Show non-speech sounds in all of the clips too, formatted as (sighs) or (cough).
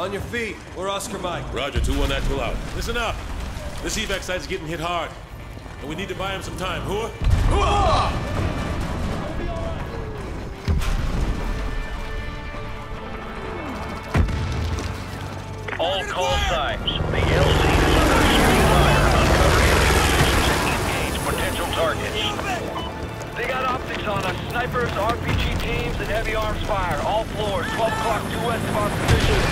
On your feet. We're Oscar Mike. Roger, 2-1 that pull out. Listen up. This evac site's getting hit hard. And we need to buy him some time. Hua? All call signs. The LZ is under shooting fire. Uncovering positions and engage potential targets. They got optics on us. Snipers, RPG teams, and heavy arms fire. All floors, 12 o'clock Two west of our position.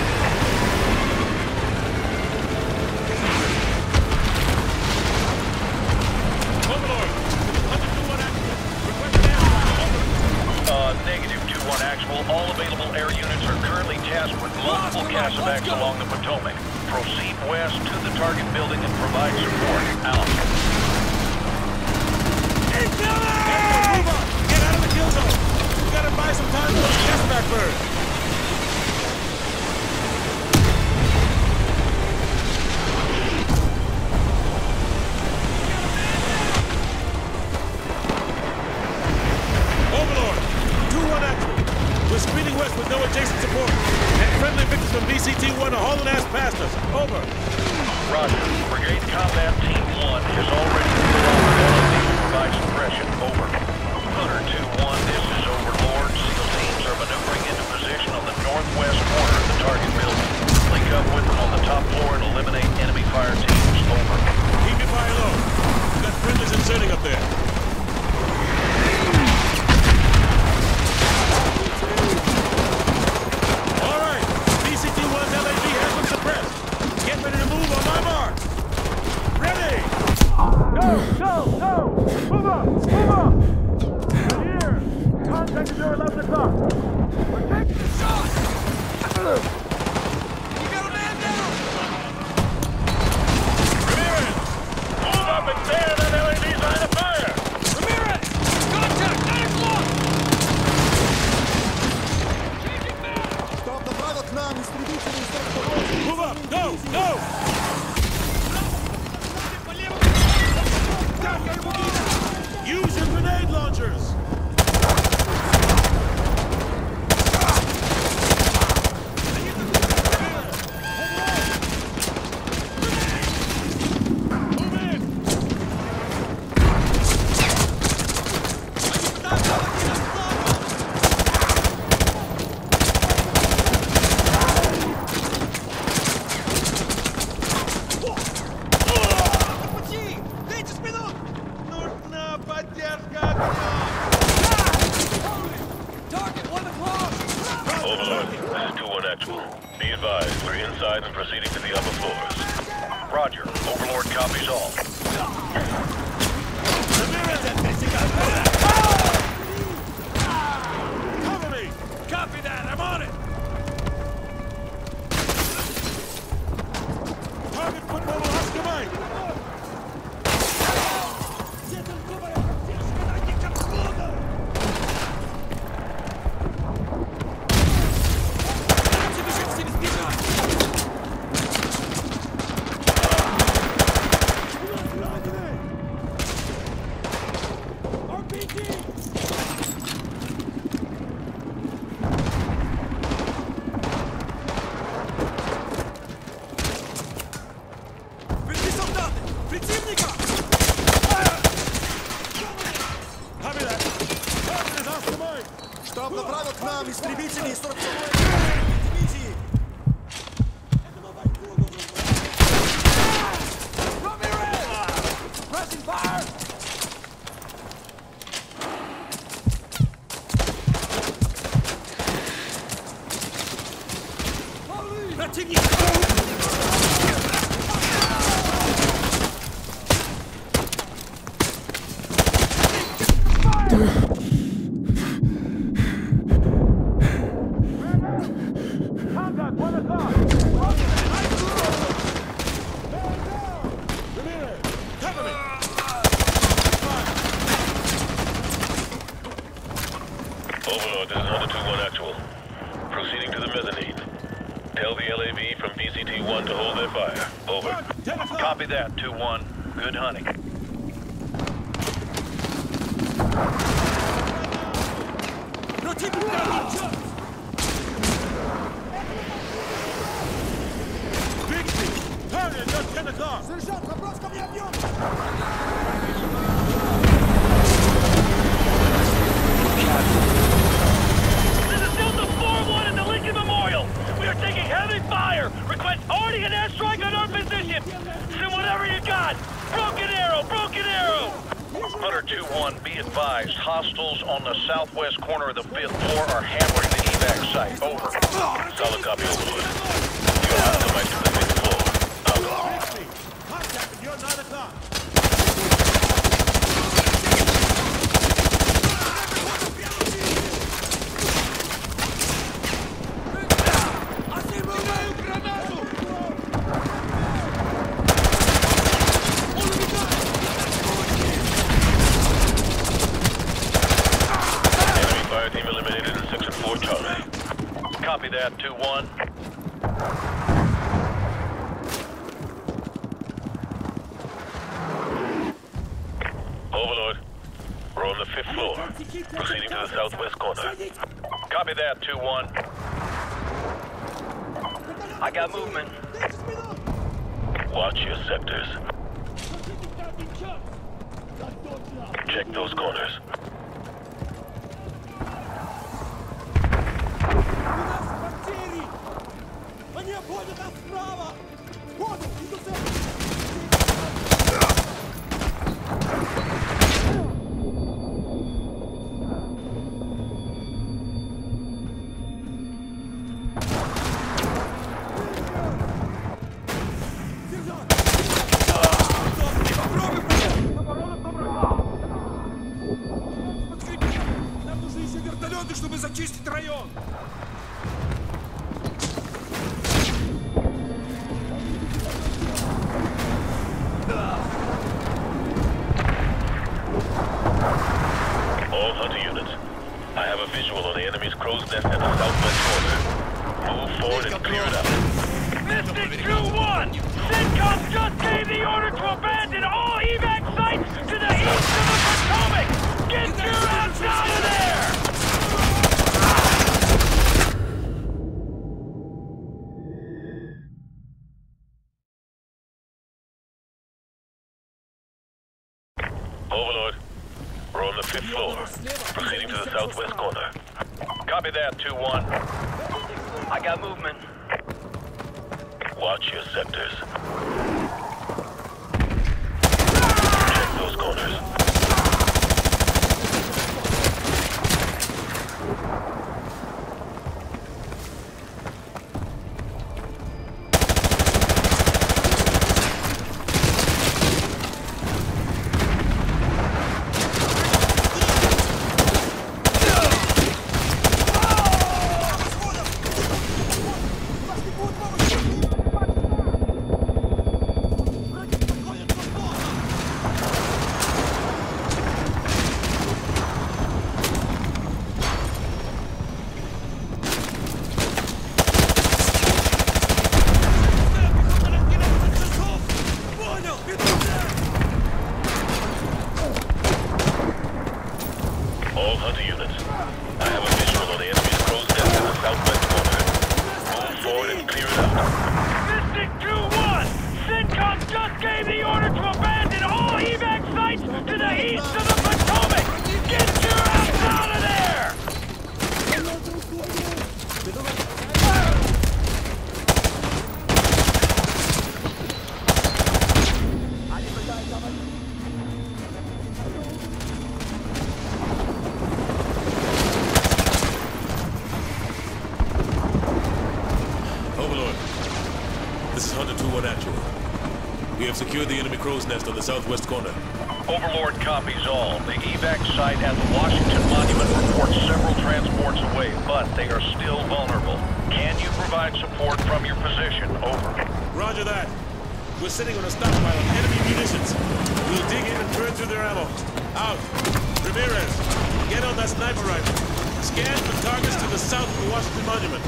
Uh, negative 2-1 actual. All available air units are currently tasked with multiple CASEVACs along the Potomac. Proceed west to the target building and provide support. Out. Overlord, this is Hunter 2-1 actual. Proceeding to the mezzanine. Tell the LAV from PCT-1 to hold their fire. Over. Copy that, 2-1. Good hunting. Bixby! Target, just 10 o'clock! Сержант, вопрос ко мне объем! Are taking heavy fire. Request already an airstrike on our position. Send whatever you got. Broken arrow, broken arrow. Hunter 2-1, be advised. Hostiles on the southwest corner of the fifth floor are hammering the evac site. Over. Solid copy, Overlord. You'll have to come back to the fifth floor. Out. Bixby! Contact at your 9 o'clock! Enemy fire team eliminated in Section 4 Charlie. Copy that, 2-1. Overlord, we're on the fifth floor. Proceeding to the southwest corner. Copy that, 2-1. I got movement. Overlord, we're on the fifth floor. Proceeding to the southwest corner. Copy that, 2-1. I got movement. Watch your sectors. Check those corners. All hunter units. I have a visual on the enemy's crow's nest in the southwest corner. Move forward and clear it out. Mystic 2-1! CENTCOM just gave the order to abandon all evac sites to the east of the Potomac! Get your ass out of there! Overlord, this is Hunter 2-1 actual. We have secured the enemy crow's nest on the southwest corner. Overlord copies all. The evac site at the Washington Monument reports several transports away, but they are still vulnerable. Can you provide support from your position? Over. Roger that. We're sitting on a stockpile of enemy munitions. We'll dig in and burn through their ammo. Out. Ramirez, get on that sniper rifle. Scan for targets to the south of the Washington Monument.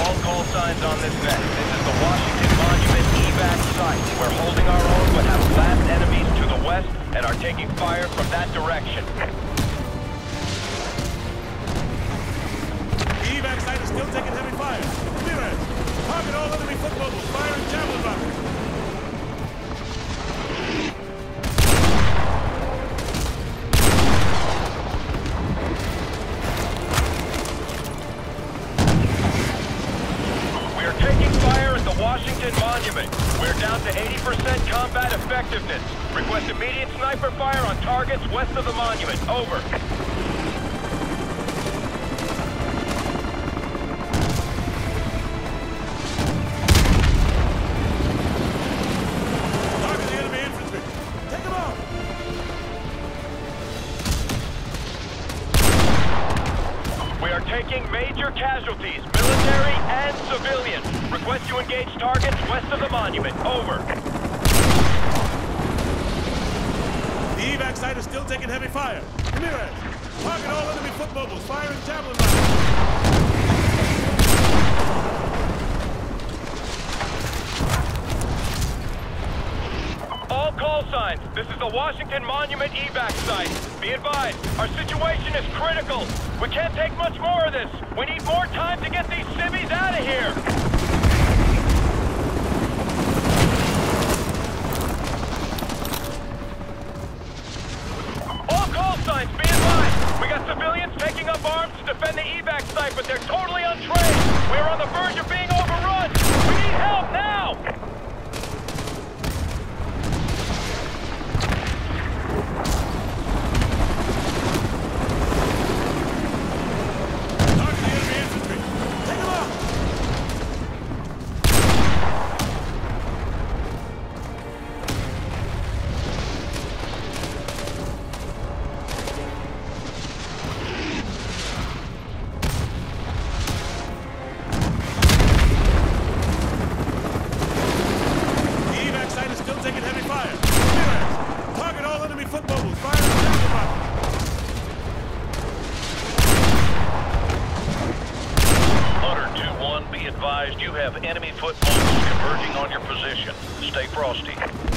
All call signs on this net. This is the Washington Monument evac site. We're holding our own but have vast enemies to the west and are taking fire from that direction. The evac site is still taking heavy fire. Ramirez, target all enemy foot mobiles, firing javelin rockets. Monument. We're down to 80% combat effectiveness. Request immediate sniper fire on targets west of the monument. Over. Target the enemy infantry. Take them out. We are taking major casualties, military and civilian. Request you engage targets west of the monument. Over. The evac site is still taking heavy fire. Ramirez, target all enemy foot mobiles, firing javelin rockets. All call signs. This is the Washington Monument evac site. Be advised, our situation is critical. We can't take much more of this. We need more time to get these civvies out of here. Advised you have enemy foot mobiles converging on your position. Stay frosty.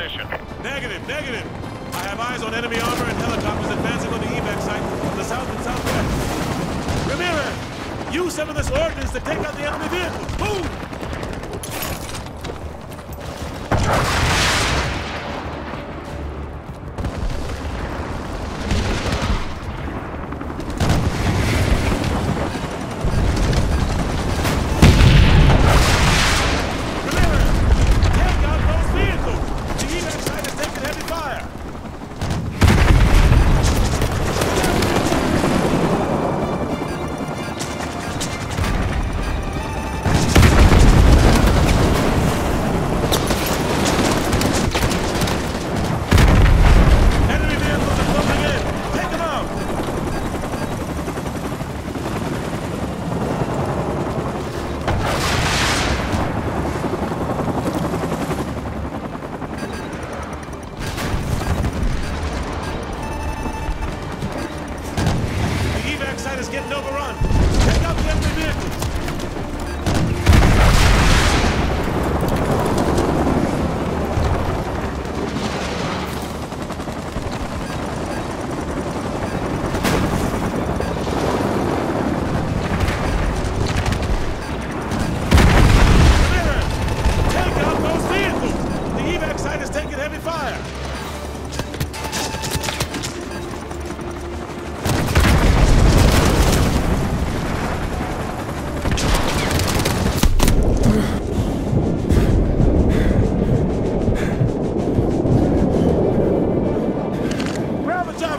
Position. Negative, negative. I have eyes on enemy armor and helicopters advancing on the evac site from the south and southwest. Ramirez, use some of this ordnance to take out the enemy vehicles. Move!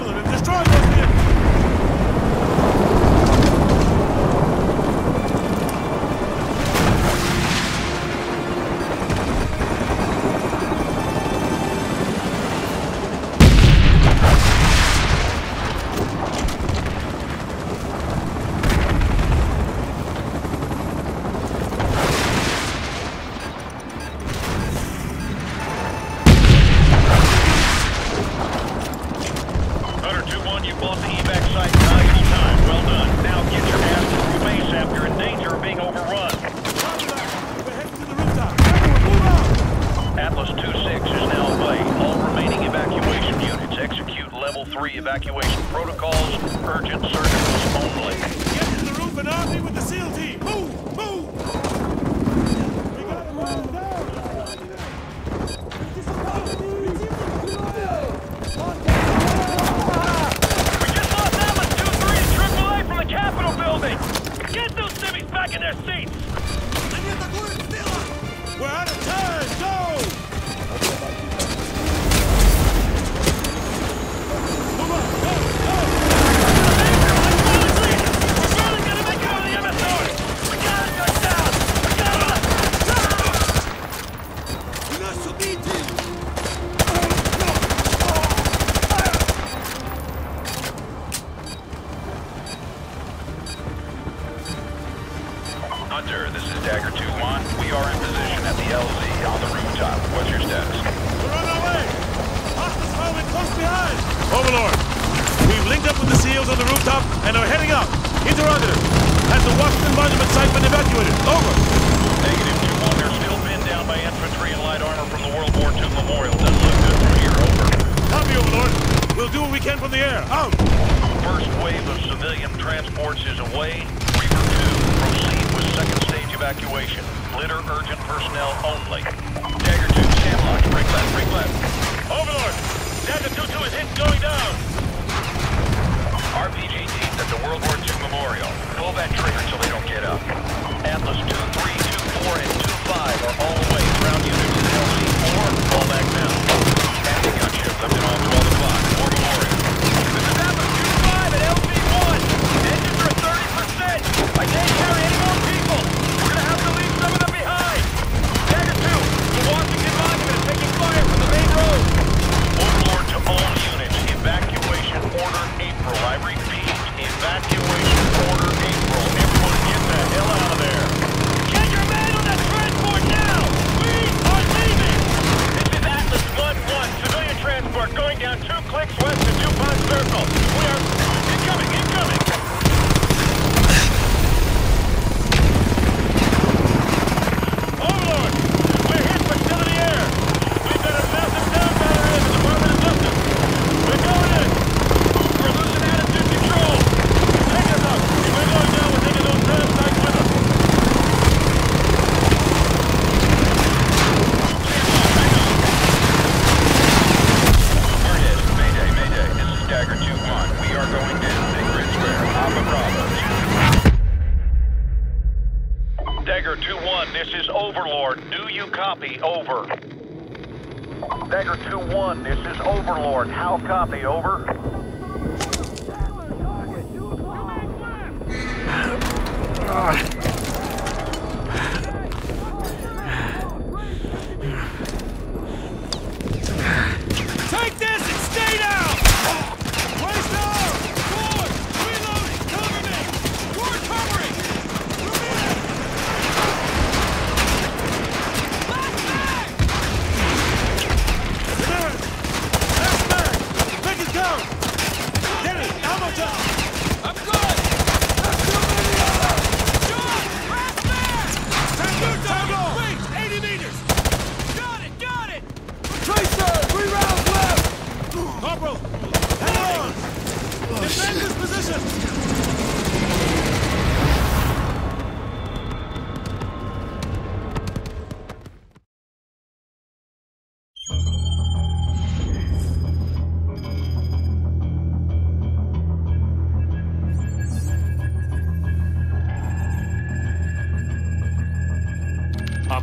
them and destroy those can from the air. Out! First wave of civilian transports is away. Reaper 2, proceed with second stage evacuation. Litter urgent personnel only. Dagger 2, stand locked. Break left, break left. Overlord! Dagger 2-2 is hit, going down! RPG team at the World War II Memorial. Pull that trigger till they don't get up. Atlas 2, 3, 2, 4, and 2-5 are all away. Ground units in LC-4, fall back now. Acting on ship, lifted off I did. Ah.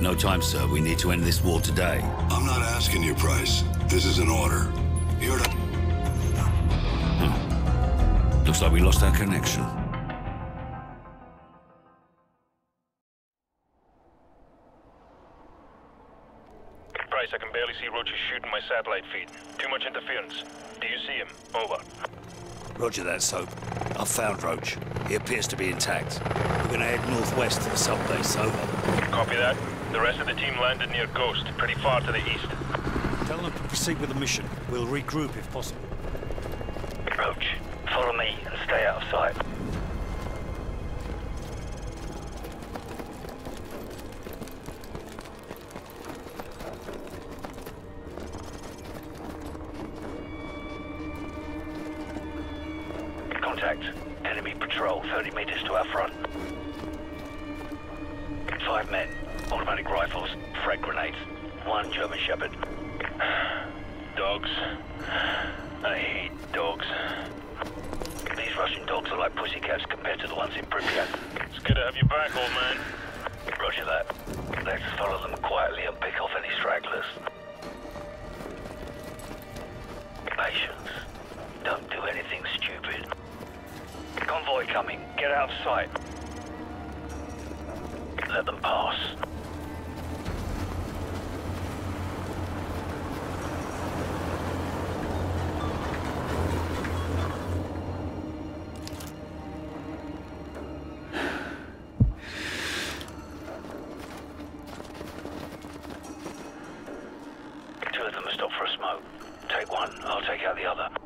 No time, sir. We need to end this war today. I'm not asking you, Price. This is an order. You're to... Hmm. Looks like we lost our connection. Price, I can barely see Roach shooting my satellite feed. Too much interference. Do you see him? Over. Roger that, Soap. I've found Roach. He appears to be intact. We're gonna head northwest to the subbase. Over. Copy that. The rest of the team landed near Ghost, pretty far to the east. Tell them to proceed with the mission. We'll regroup if possible. Roach, follow me and stay out of sight. Contact. Enemy patrol 30 meters to our front. Five men. Automatic rifles. Frag grenades. One German Shepherd. (sighs) Dogs. I hate dogs. These Russian dogs are like pussycats compared to the ones in Pripyat. It's good to have you back, old man. Roger that. Let's follow them quietly and pick off any stragglers. Patience. Don't do anything stupid. Convoy coming. Get out of sight. Let them pass. Them stopped for a smoke. Take one, I'll take out the other.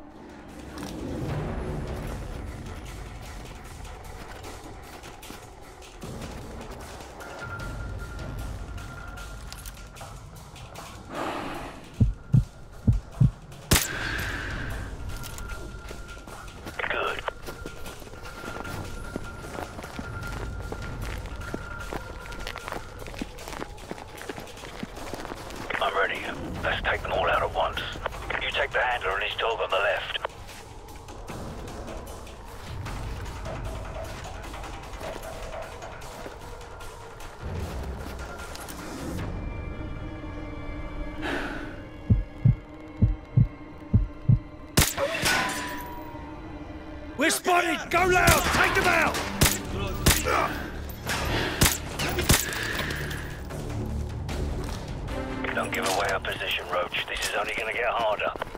Don't give away our position, Roach. This is only gonna get harder.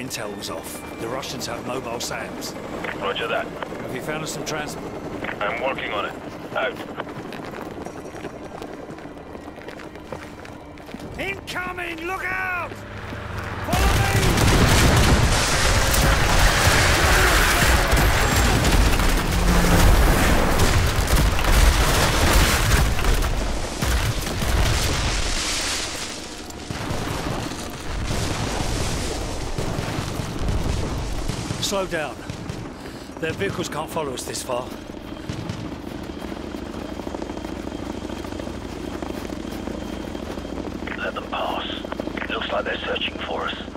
Intel was off. The Russians have mobile SAMs. Roger that. Have you found us some transport? I'm working on it. Out. Incoming! Look out! Slow down. Their vehicles can't follow us this far. Let them pass. Looks like they're searching for us.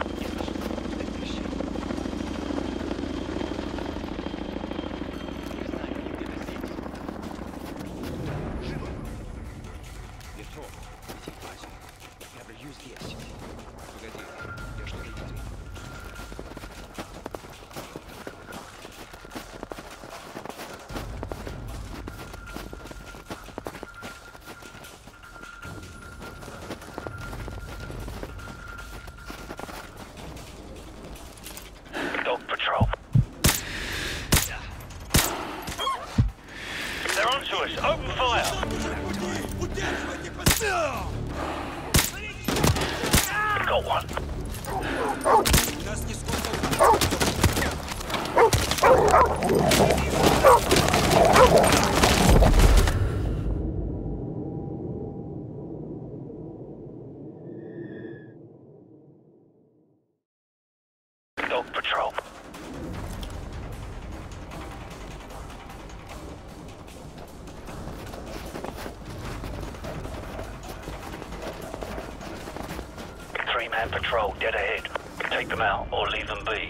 Patrol dead ahead. Take them out or leave them be.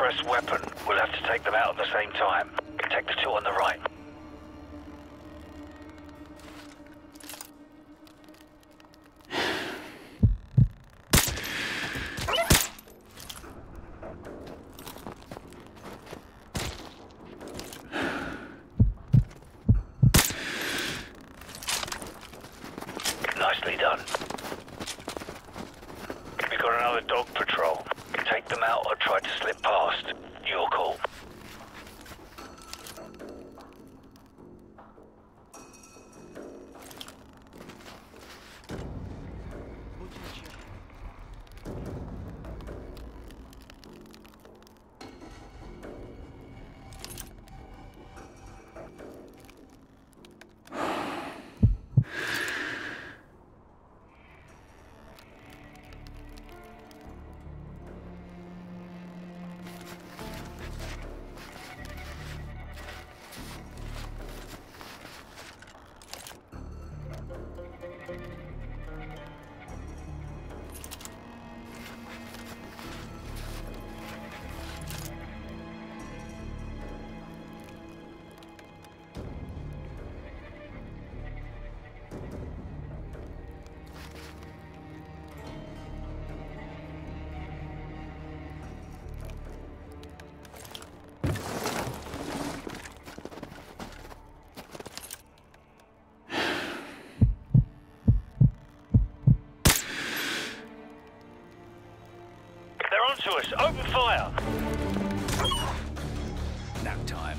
Suppressed weapon. We'll have to take them out at the same time. Take the two on the right. (sighs) Nicely done. We got another dog patrol. Take them out or try to slip They're us. Open fire. Nap time.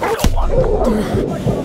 Got one.